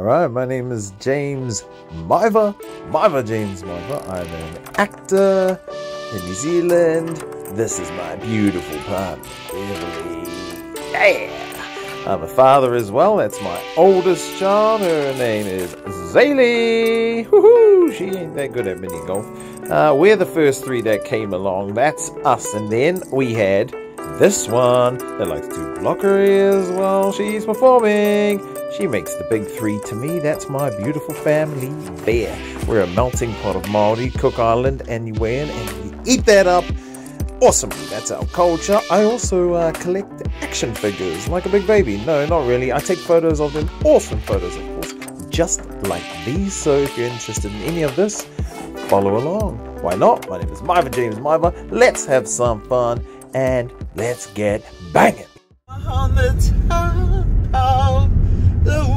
Alright, my name is James Miver. Miver James Miver. I'm an actor in New Zealand. This is my beautiful partner, Beverly. Yeah! I'm a father as well. That's my oldest child. Her name is Zaylee. Woohoo! She ain't that good at mini golf. Uh, we're the first three that came along. That's us. And then we had this one that likes to block her ears while she's performing. She makes the big three to me. That's my beautiful family there. We're a melting pot of Maori, Cook Island, and Niuean, and we eat that up. Awesome. That's our culture. I also uh, collect action figures like a big baby. No, not really. I take photos of them. Awesome photos, of course, just like these. So if you're interested in any of this, follow along. Why not? My name is Miver James Miver. Let's have some fun and let's get banging. On the top of the world.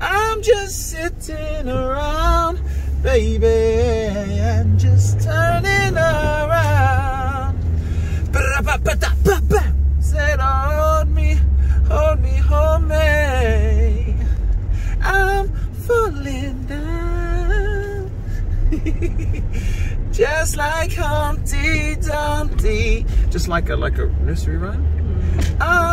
I'm just sitting around, baby. I'm just turning around. Said, hold me, hold me, hold me. I'm falling down. just like Humpty Dumpty. Just like a like a nursery rhyme. Mm. Falling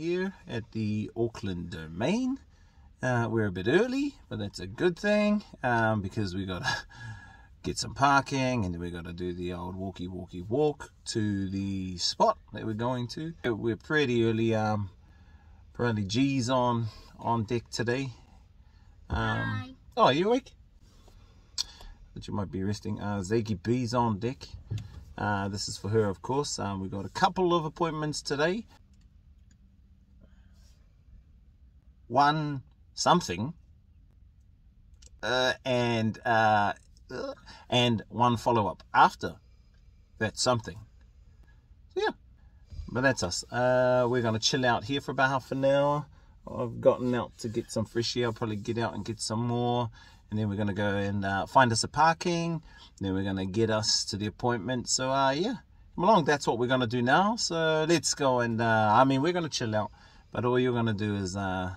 here at the Auckland Domain. Uh, we're a bit early, but that's a good thing um, because we got to get some parking and then we got to do the old walkie walkie walk to the spot that we're going to. We're pretty early. Um, probably G's on on deck today. Um, oh, are you awake? But you might be resting. Uh, Zaki B's on deck. Uh, this is for her, of course. Um, we've got a couple of appointments today. One something uh, and uh, and one follow up after that something. So yeah, but that's us. Uh, we're gonna chill out here for about half an hour. I've gotten out to get some fresh air. I'll probably get out and get some more, and then we're gonna go and uh, find us a parking. Then we're gonna get us to the appointment. So uh, yeah, come along. That's what we're gonna do now. So let's go and uh, I mean we're gonna chill out, but all you're gonna do is uh,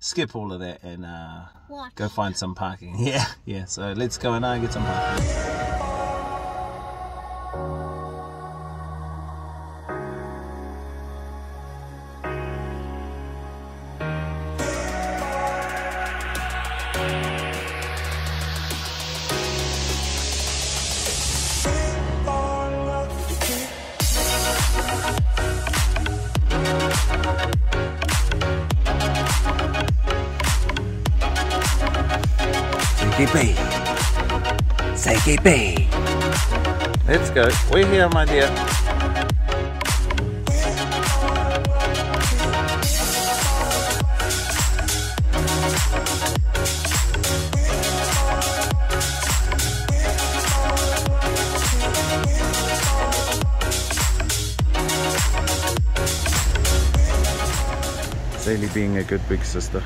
skip all of that and uh, go find some parking. Yeah, yeah. So let's go and uh, get some parking. CKP. CKP. Let's go. We're here, my dear. Zaylee being a good big sister.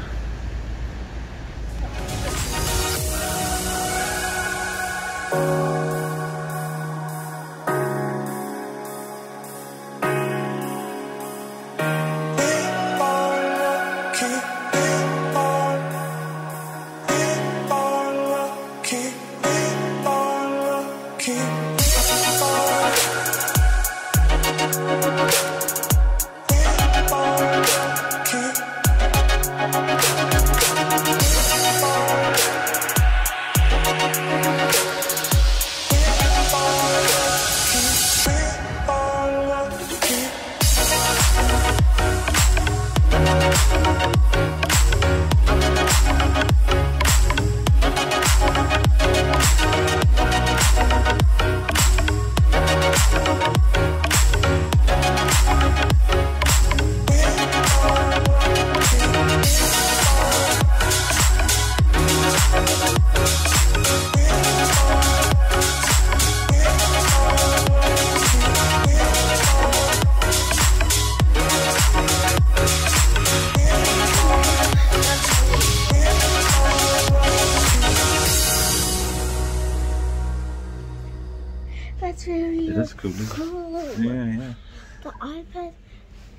Very It is cool. Cool. Yeah, yeah. The iPad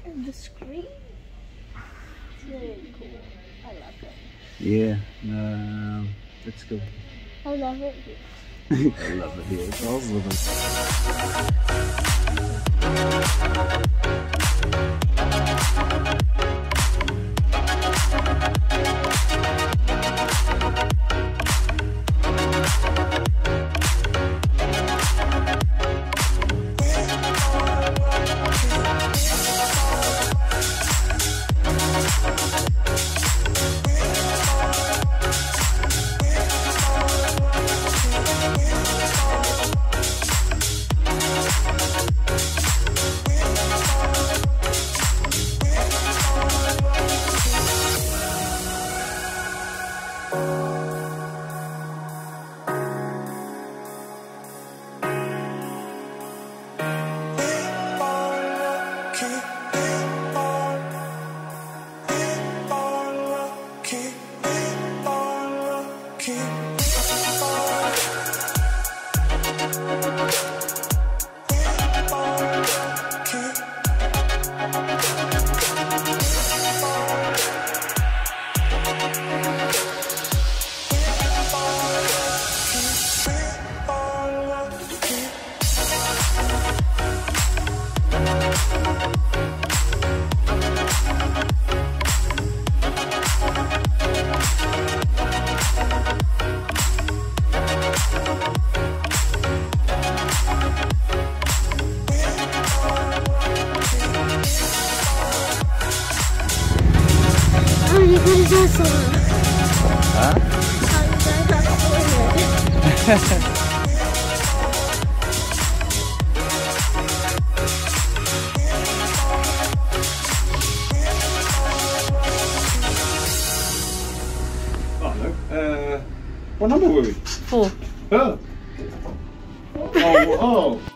and the screen. It's really cool. I love it. Yeah. Um, it's cool. I love it. I love it here. I was Oh, no. Uh, what number were we? Four. Oh. Oh, oh.